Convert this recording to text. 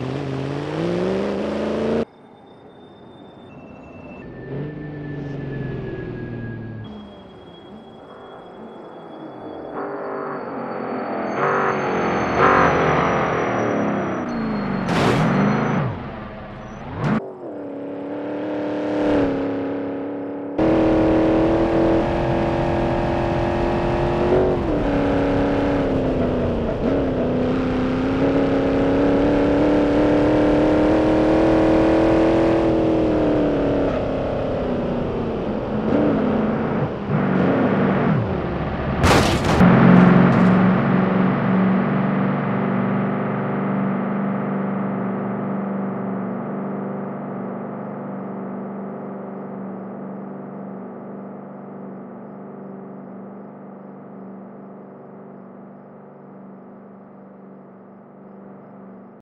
Mm-hmm.